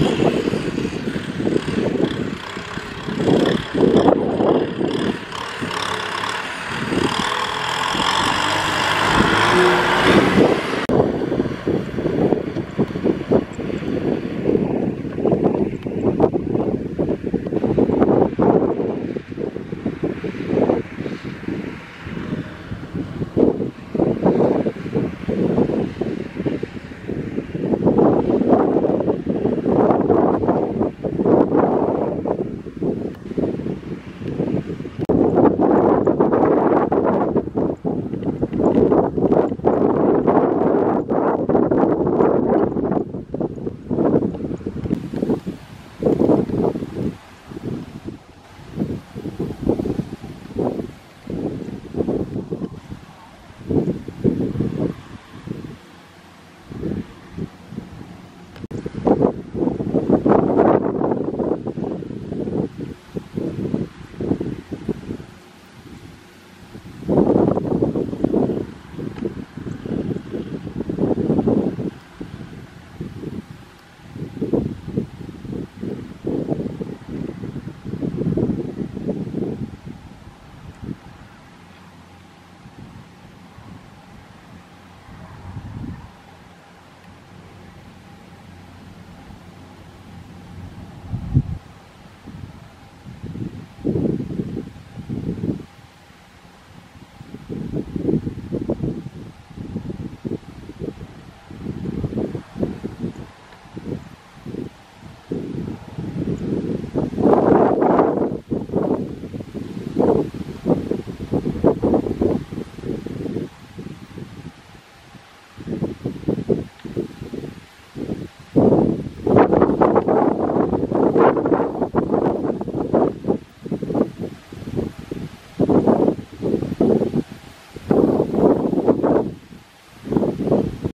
you